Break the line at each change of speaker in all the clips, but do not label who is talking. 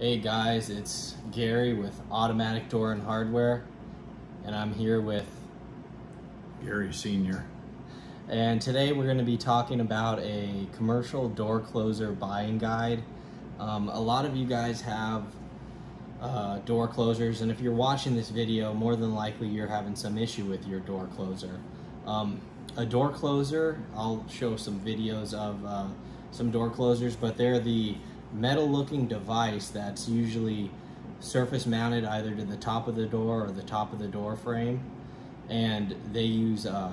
Hey guys, it's Gary with Automatic Door and Hardware, and I'm here with
Gary Senior.
And today we're going to be talking about a commercial door closer buying guide. Um, a lot of you guys have uh, door closers, and if you're watching this video, more than likely you're having some issue with your door closer. Um, a door closer, I'll show some videos of uh, some door closers, but they're the metal looking device that's usually surface mounted either to the top of the door or the top of the door frame. And they use uh,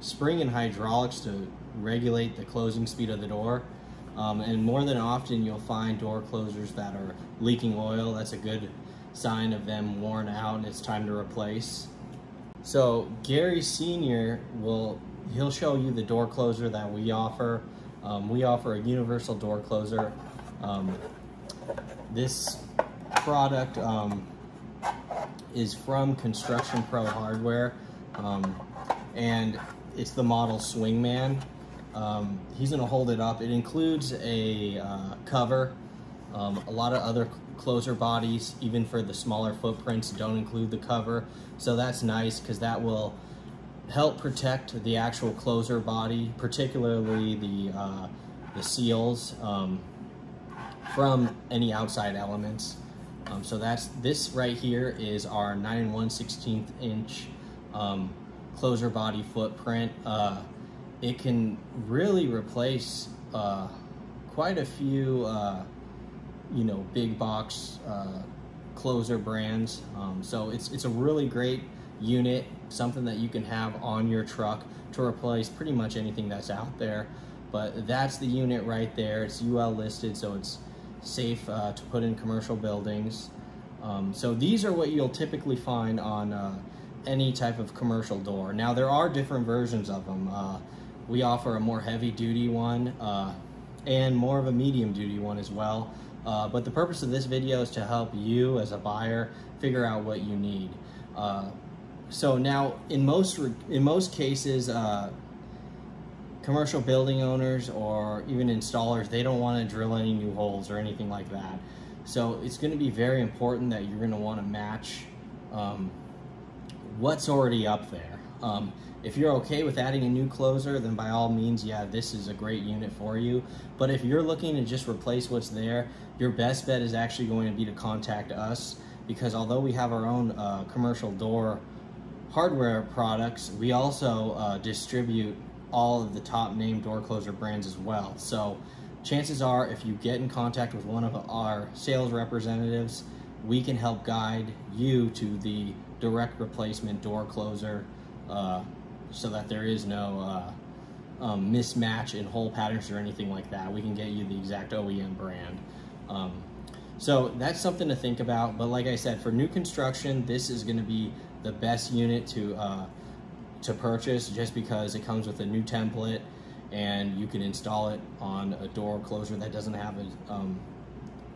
spring and hydraulics to regulate the closing speed of the door. Um, and more than often, you'll find door closers that are leaking oil. That's a good sign of them worn out and it's time to replace. So Gary Senior will he'll show you the door closer that we offer. Um, we offer a universal door closer. Um, this product um, is from Construction Pro Hardware, um, and it's the model Swingman. Um, he's gonna hold it up. It includes a uh, cover. Um, a lot of other closer bodies, even for the smaller footprints, don't include the cover. So that's nice because that will help protect the actual closer body, particularly the, uh, the seals um, from any outside elements. Um, so that's this right here is our 9 and 1 16th inch um, closer body footprint. Uh, it can really replace uh, quite a few, uh, you know, big box uh, closer brands. Um, so it's, it's a really great unit, something that you can have on your truck to replace pretty much anything that's out there. But that's the unit right there. It's UL listed, so it's safe uh, to put in commercial buildings. Um, so these are what you'll typically find on uh, any type of commercial door. Now there are different versions of them. Uh, we offer a more heavy duty one uh, and more of a medium duty one as well. Uh, but the purpose of this video is to help you as a buyer figure out what you need. Uh, so now in most in most cases, commercial building owners or even installers, they don't want to drill any new holes or anything like that. So it's going to be very important that you're going to want to match um, what's already up there. Um, if you're okay with adding a new closer, then by all means, yeah, this is a great unit for you. But if you're looking to just replace what's there, your best bet is actually going to be to contact us because although we have our own uh, commercial door hardware products, we also uh, distribute all of the top name door closer brands as well. So chances are if you get in contact with one of our sales representatives, we can help guide you to the direct replacement door closer uh, so that there is no uh, um, mismatch in hole patterns or anything like that. We can get you the exact OEM brand. Um, so that's something to think about. But like I said, for new construction, this is gonna be the best unit to uh, to purchase just because it comes with a new template and you can install it on a door closure that doesn't have a um,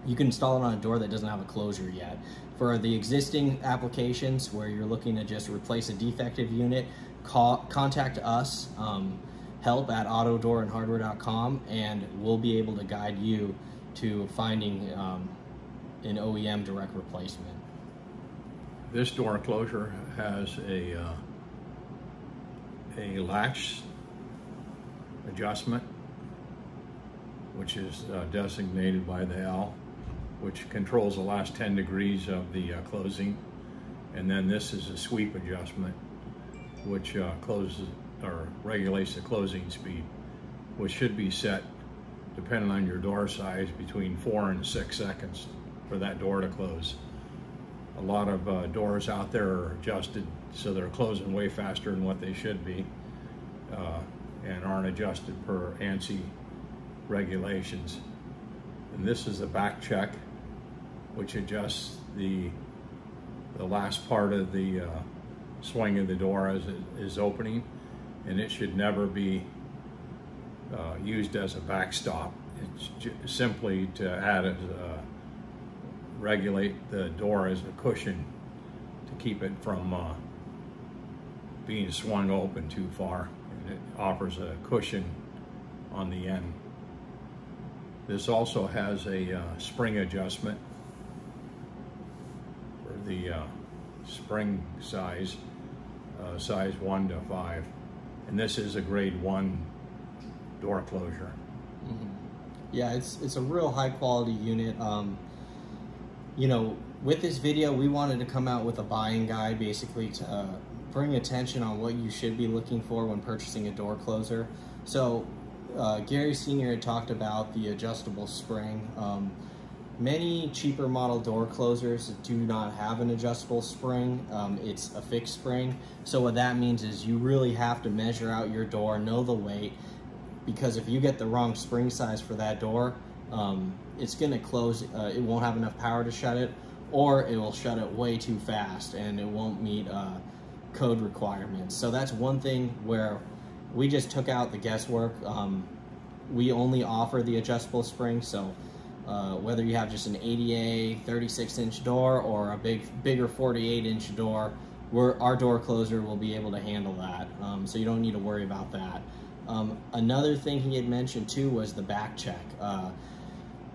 you can install it on a door that doesn't have a closure yet. For the existing applications where you're looking to just replace a defective unit, call, contact us, um, help at autodoorandhardware.com, and we'll be able to guide you to finding um, an OEM direct replacement.
This door closure has a uh, a latch adjustment, which is uh, designated by the L, which controls the last 10 degrees of the uh, closing. And then this is a sweep adjustment, which uh, closes or regulates the closing speed, which should be set depending on your door size between four and six seconds for that door to close. A lot of uh, doors out there are adjusted so they're closing way faster than what they should be uh, and aren't adjusted per ANSI regulations. And this is the back check, which adjusts the the last part of the uh, swing of the door as it is opening, and it should never be uh, used as a backstop. It's simply to add as a, regulate the door as a cushion to keep it from uh, being swung open too far. It offers a cushion on the end. This also has a uh, spring adjustment for the uh, spring size, uh, size one to five. And this is a grade one door closure. Mm -hmm.
Yeah, it's, it's a real high quality unit. Um, you know, with this video, we wanted to come out with a buying guide basically to uh, bring attention on what you should be looking for when purchasing a door closer. So uh, Gary Sr. had talked about the adjustable spring. Um, many cheaper model door closers do not have an adjustable spring. Um, it's a fixed spring. So what that means is you really have to measure out your door, know the weight, because if you get the wrong spring size for that door, um, it's gonna close, uh, it won't have enough power to shut it, or it will shut it way too fast and it won't meet uh, code requirements. So that's one thing where we just took out the guesswork. Um, we only offer the adjustable spring, so uh, whether you have just an ADA 36 inch door or a big, bigger 48 inch door, our door closer will be able to handle that. Um, so you don't need to worry about that. Um, another thing he had mentioned too was the back check. Uh,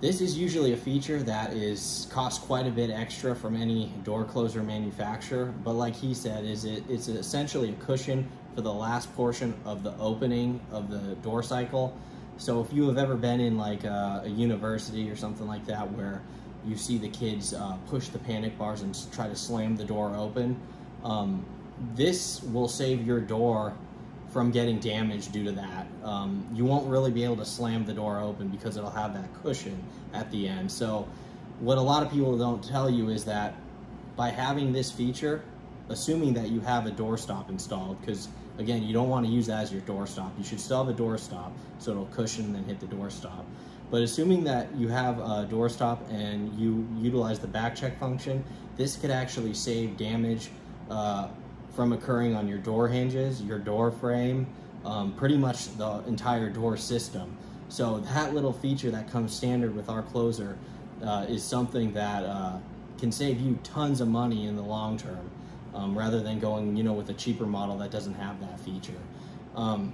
this is usually a feature that is costs quite a bit extra from any door closer manufacturer, but like he said, is it it's essentially a cushion for the last portion of the opening of the door cycle. So if you have ever been in like a, a university or something like that where you see the kids uh, push the panic bars and try to slam the door open, um, this will save your door from getting damaged due to that. Um, you won't really be able to slam the door open because it'll have that cushion at the end. So what a lot of people don't tell you is that by having this feature, assuming that you have a door stop installed, because again, you don't want to use that as your door stop. You should still have a door stop so it'll cushion and then hit the door stop. But assuming that you have a door stop and you utilize the back check function, this could actually save damage uh, from occurring on your door hinges, your door frame, um, pretty much the entire door system. So that little feature that comes standard with our closer uh, is something that uh, can save you tons of money in the long term, um, rather than going, you know, with a cheaper model that doesn't have that feature. Um,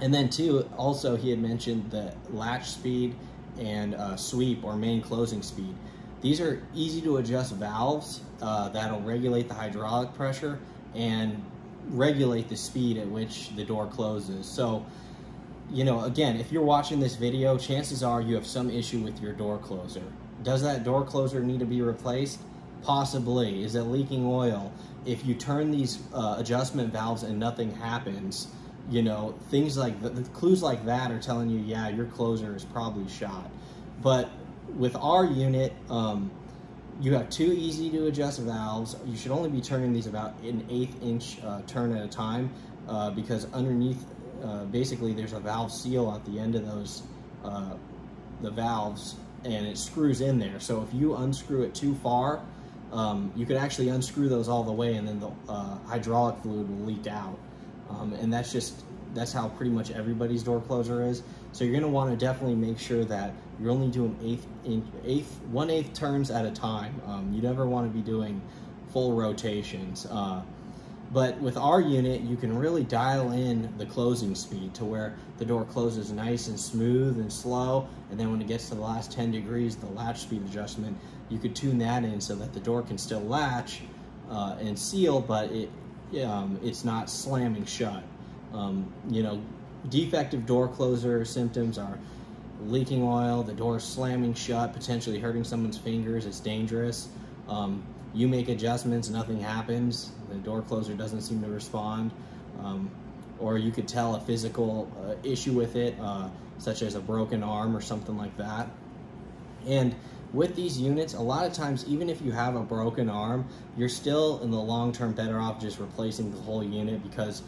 and then too, also he had mentioned the latch speed and uh, sweep or main closing speed. These are easy to adjust valves uh, that'll regulate the hydraulic pressure and regulate the speed at which the door closes. So, you know, again, if you're watching this video, chances are you have some issue with your door closer. Does that door closer need to be replaced? Possibly. Is it leaking oil? If you turn these uh, adjustment valves and nothing happens, you know, things like the, the clues like that are telling you, yeah, your closer is probably shot. But with our unit, um, you have two easy to adjust valves. You should only be turning these about an eighth inch uh, turn at a time uh, because underneath, uh, basically there's a valve seal at the end of those, uh, the valves and it screws in there. So if you unscrew it too far, um, you could actually unscrew those all the way and then the uh, hydraulic fluid will leak out. Um, and that's just, that's how pretty much everybody's door closer is. So you're gonna wanna definitely make sure that you're only doing eighth, eighth, one eighth turns at a time. Um, you never wanna be doing full rotations. Uh, but with our unit, you can really dial in the closing speed to where the door closes nice and smooth and slow. And then when it gets to the last 10 degrees, the latch speed adjustment, you could tune that in so that the door can still latch uh, and seal, but it, um, it's not slamming shut. Um, you know, defective door closer symptoms are leaking oil, the door slamming shut, potentially hurting someone's fingers. It's dangerous. Um, you make adjustments, nothing happens. The door closer doesn't seem to respond. Um, or you could tell a physical uh, issue with it, uh, such as a broken arm or something like that. And with these units, a lot of times, even if you have a broken arm, you're still in the long term better off just replacing the whole unit because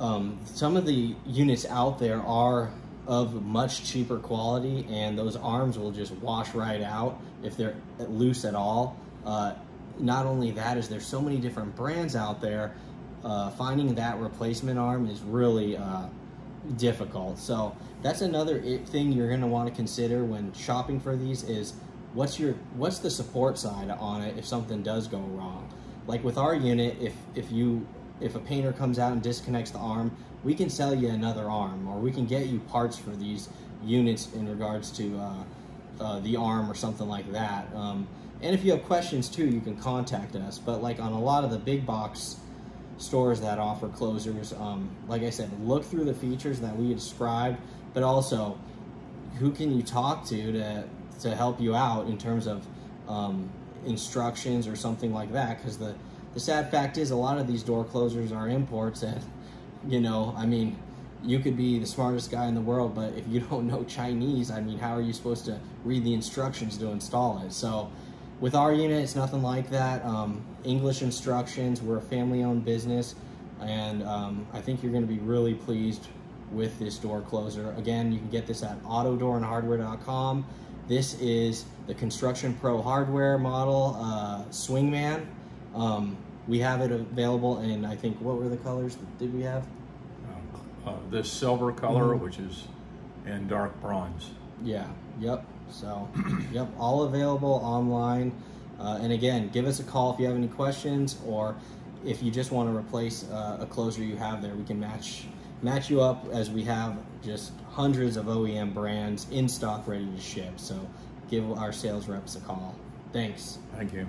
um, some of the units out there are of much cheaper quality and those arms will just wash right out if they're loose at all. Uh, not only that is there's so many different brands out there, uh, finding that replacement arm is really uh, difficult. So that's another thing you're gonna wanna consider when shopping for these is what's your what's the support side on it if something does go wrong. Like with our unit, if, if you if a painter comes out and disconnects the arm, we can sell you another arm or we can get you parts for these units in regards to uh, uh, the arm or something like that. Um, And if you have questions too, you can contact us. But like on a lot of the big box stores that offer closers, um, like I said, look through the features that we described, but also who can you talk to to to help you out in terms of um, instructions or something like that? Because the the sad fact is, a lot of these door closers are imports, and you know, I mean, you could be the smartest guy in the world, but if you don't know Chinese, I mean, how are you supposed to read the instructions to install it? So, with our unit, it's nothing like that. Um, English instructions. We're a family-owned business, and um, I think you're going to be really pleased with this door closer. Again, you can get this at autodoorandhardware.com. This is the Construction Pro hardware model uh, Swingman. Um, we have it available in, I think, what were the colors that did we have?
Uh, this silver color, which is in dark bronze.
Yeah, yep. So, yep, all available online. Uh, and again, give us a call if you have any questions or if you just want to replace uh, a closer you have there. We can match match you up as we have just hundreds of OEM brands in stock ready to ship. So, give our sales reps a call. Thanks.
Thank you.